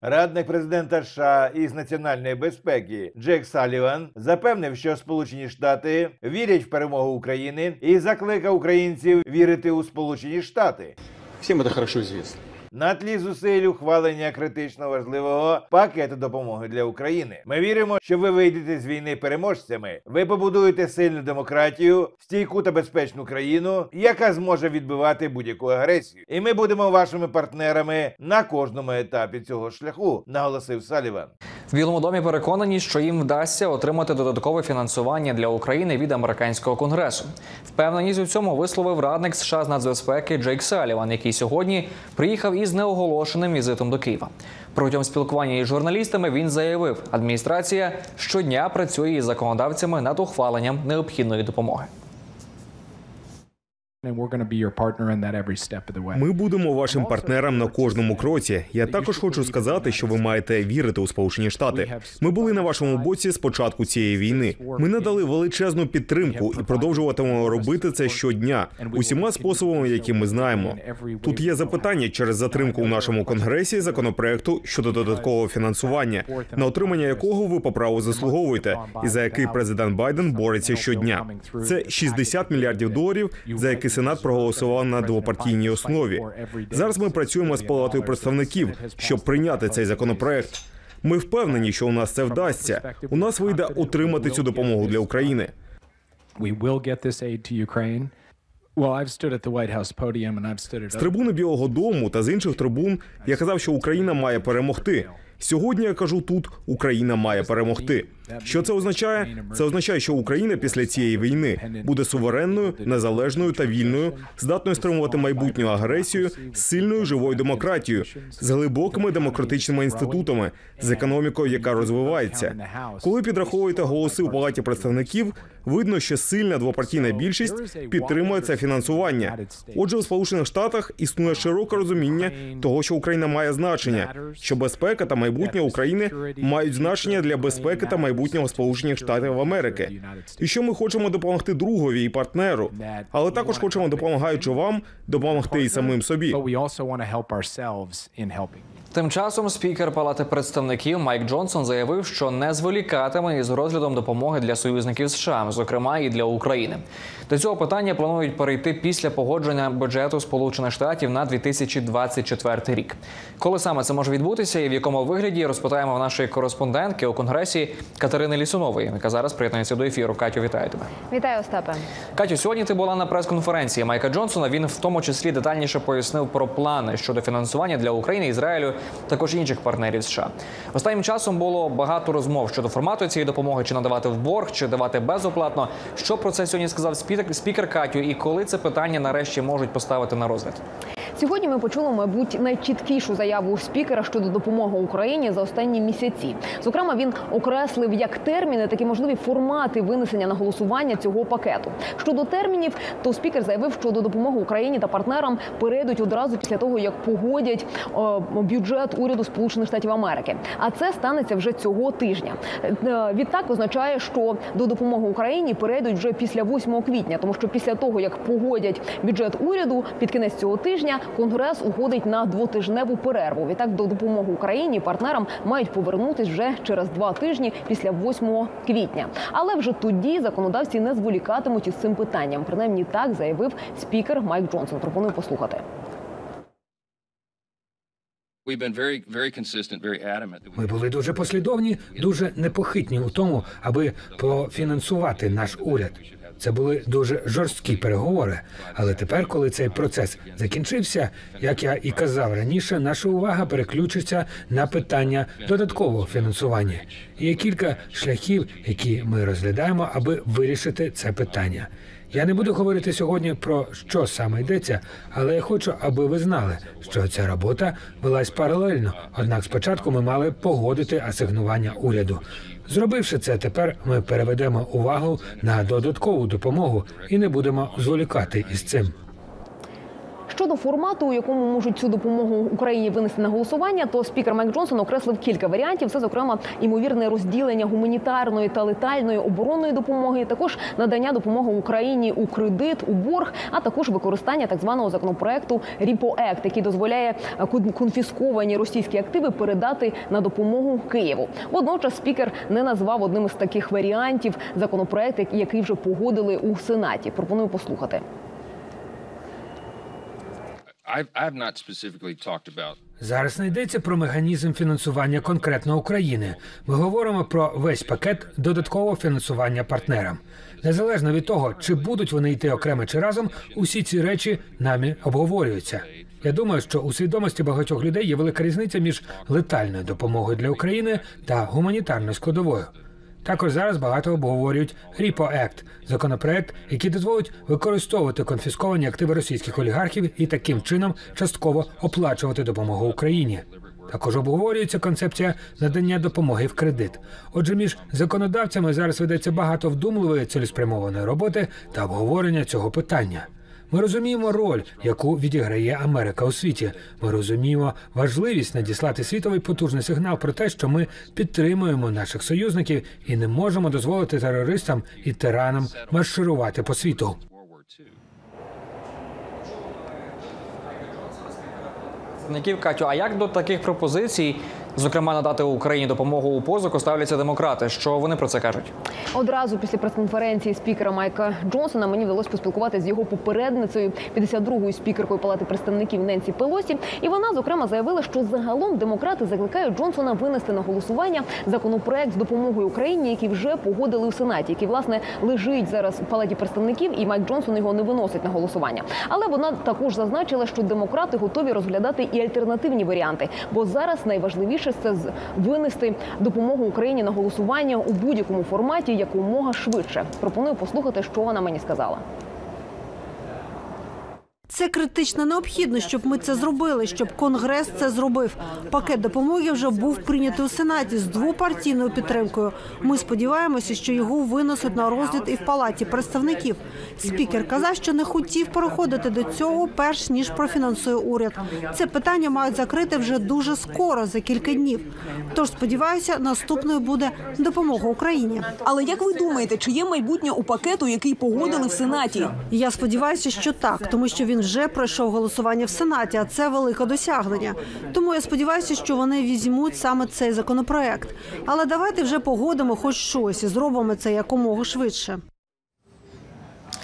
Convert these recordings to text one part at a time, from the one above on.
Радник президента США із національної безпеки Джек Саліван запевнив, що Сполучені Штати вірять в перемогу України і закликав українців вірити у Сполучені Штати. Всім це хорошо известно. На тлі зусиль ухвалення критично важливого пакету допомоги для України. Ми віримо, що ви вийдете з війни переможцями. Ви побудуєте сильну демократію, стійку та безпечну країну, яка зможе відбивати будь-яку агресію. І ми будемо вашими партнерами на кожному етапі цього шляху, наголосив Саліван. В Білому домі переконані, що їм вдасться отримати додаткове фінансування для України від американського конгресу. Впевненість у цьому висловив радник США з нацбезпеки Джейк Саліван, який сьогодні приїхав із неоголошеним візитом до Києва. Протягом спілкування із журналістами він заявив, адміністрація щодня працює із законодавцями над ухваленням необхідної допомоги. Ми будемо вашим партнером на кожному кроці. Я також хочу сказати, що ви маєте вірити у Сполучені Штати. Ми були на вашому боці з початку цієї війни. Ми надали величезну підтримку і продовжуватимемо робити це щодня, усіма способами, які ми знаємо. Тут є запитання через затримку у нашому конгресі законопроекту щодо додаткового фінансування, на отримання якого ви по праву заслуговуєте, і за який президент Байден бореться щодня. Це 60 мільярдів доларів, за які Сенат проголосував на двопартійній основі. Зараз ми працюємо з палатою представників, щоб прийняти цей законопроект. Ми впевнені, що у нас це вдасться. У нас вийде отримати цю допомогу для України. З трибуни Білого Дому та з інших трибун я казав, що Україна має перемогти. Сьогодні я кажу тут: Україна має перемогти. Що це означає? Це означає, що Україна після цієї війни буде суверенною, незалежною та вільною, здатною стримувати майбутню агресію, з сильною живою демократією, з глибокими демократичними інститутами, з економікою, яка розвивається. Коли підраховуєте голоси у палаті представників, видно, що сильна двопартійна більшість підтримує це фінансування. Отже, у Сполучених Штатах існує широке розуміння того, що Україна має значення, що безпека та майбутнє України мають значення для безпеки та майбутнього Сполучених Штатів Америки. І що ми хочемо допомогти другові і партнеру, але також хочемо, допомагаючи вам, допомогти і самим собі. Тим часом спікер Палати представників Майк Джонсон заявив, що не зволікатиме із розглядом допомоги для союзників США, зокрема і для України. До цього питання планують перейти після погодження бюджету Сполучених Штатів на 2024 рік. Коли саме це може відбутися і в якому вигляді розпитаємо в нашої кореспондентки у конгресі Катерини Лісунової, яка зараз приєднується до ефіру. Катю, вітаю тебе. Вітаю, Остапе. Катю, сьогодні ти була на прес-конференції Майка Джонсона. Він в тому числі детальніше пояснив про плани щодо фінансування для України, Ізраїлю, також інших партнерів США. Останнім часом було багато розмов щодо формату цієї допомоги, чи надавати в борг, чи давати безоплатно. Що про це сьогодні сказав спікер Катю, і коли це питання нарешті можуть поставити на розгляд? Сьогодні ми почули, мабуть, найчіткішу заяву спікера щодо допомоги Україні за останні місяці. Зокрема, він окреслив як терміни, так і можливі формати винесення на голосування цього пакету. Щодо термінів, то спікер заявив, що до допомоги Україні та партнерам перейдуть одразу після того, як погодять е, бюджет уряду Сполучених Штатів Америки. А це станеться вже цього тижня. Е, Відтак означає, що до допомоги Україні перейдуть вже після 8 квітня, тому що після того як погодять бюджет уряду під кінець цього тижня, конгрес уходить на двотижневу перерву. Відтак до допомоги Україні партнерам мають повернутись вже через два тижні після 8 квітня. Але вже тоді законодавці не зволікатимуть із цим питанням. Принаймні так заявив спікер Майк Джонсон. Пропоную послухати. Ми були дуже послідовні, дуже непохитні у тому, аби профінансувати наш уряд. Це були дуже жорсткі переговори. Але тепер, коли цей процес закінчився, як я і казав раніше, наша увага переключиться на питання додаткового фінансування. Є кілька шляхів, які ми розглядаємо, аби вирішити це питання. Я не буду говорити сьогодні про що саме йдеться, але я хочу, аби ви знали, що ця робота велась паралельно. Однак спочатку ми мали погодити асигнування уряду. Зробивши це, тепер ми переведемо увагу на додаткову допомогу і не будемо зволікати із цим. Щодо формату, у якому можуть цю допомогу Україні винести на голосування, то спікер Майк Джонсон окреслив кілька варіантів. Це, зокрема, імовірне розділення гуманітарної та летальної оборонної допомоги, також надання допомоги Україні у кредит, у борг, а також використання так званого законопроекту Ріпо Ект, який дозволяє конфісковані російські активи передати на допомогу Києву. Водночас спікер не назвав одним із таких варіантів законопроект, який вже погодили у Сенаті. Пропоную послухати. I've, I've Зараз не йдеться про механізм фінансування конкретно України. Ми говоримо про весь пакет додаткового фінансування партнерам. Незалежно від того, чи будуть вони йти окремо чи разом, усі ці речі нами обговорюються. Я думаю, що у свідомості багатьох людей є велика різниця між летальною допомогою для України та гуманітарною складовою. Також зараз багато обговорюють Ріпо Ект – законопроект, який дозволить використовувати конфісковані активи російських олігархів і таким чином частково оплачувати допомогу Україні. Також обговорюється концепція надання допомоги в кредит. Отже, між законодавцями зараз ведеться багато вдумливої цілеспрямованої роботи та обговорення цього питання. Ми розуміємо роль, яку відіграє Америка у світі. Ми розуміємо важливість надіслати світовий потужний сигнал про те, що ми підтримуємо наших союзників і не можемо дозволити терористам і тиранам марширувати по світу. Катю, а як до таких пропозицій, зокрема надати Україні допомогу у позику, ставляться демократи? Що вони про це кажуть? Одразу після прес-конференції спікера Майка Джонсона мені вдалося поспілкуватися з його попередницею, 52-ю спікеркою Палати представників Ненсі Пелосі. І вона зокрема заявила, що загалом демократи закликають Джонсона винести на голосування законопроект з допомогою Україні, який вже погодили у Сенаті, який власне лежить зараз у Палаті представників, і Майк Джонсон його не виносить на голосування. Але вона також зазначила, що демократи готові розглядати і альтернативні варіанти, бо зараз найважливіше це з- винести допомогу Україні на голосування у будь-якому форматі якомога швидше. Пропоную послухати, що вона мені сказала. Це критично необхідно, щоб ми це зробили, щоб конгрес це зробив. Пакет допомоги вже був прийнятий у сенаті з двопартійною підтримкою. Ми сподіваємося, що його винесуть на розгляд і в палаті представників. Спікер казав, що не хотів переходити до цього, перш ніж профінансує уряд. Це питання мають закрити вже дуже скоро, за кілька днів. Тож сподіваюся, наступною буде допомога Україні. Але як ви думаєте, чи є майбутнє у пакету, який погодили в Сенаті? Я сподіваюся, що так, тому що він вже пройшов голосування в Сенаті, а це велике досягнення. Тому я сподіваюся, що вони візьмуть саме цей законопроект. Але давайте вже погодимо хоч щось і зробимо це якомога швидше.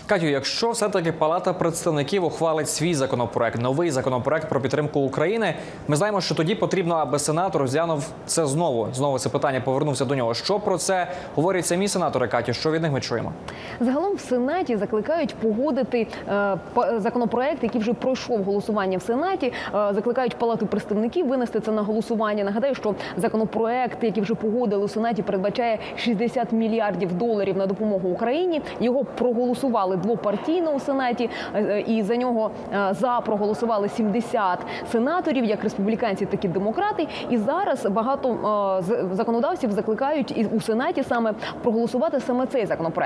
Катю, якщо все-таки Палата представників ухвалить свій законопроект, новий законопроект про підтримку України, ми знаємо, що тоді потрібно, аби сенатор розглянув це знову. Знову це питання повернувся до нього. Що про це говорять самі сенатори Катю? Що від них ми чуємо? Загалом в Сенаті закликають погодити е, законопроект, який вже пройшов голосування в Сенаті. Е, закликають палату представників винести це на голосування. Нагадаю, що законопроект, який вже погодили у Сенаті, передбачає 60 мільярдів доларів на допомогу Україні. Його проголосували двопартійно у Сенаті, е, е, і за нього е, за проголосували 70 сенаторів, як республіканці, так і демократи. І зараз багато законодавців закликають і у Сенаті саме проголосувати саме цей законопроект.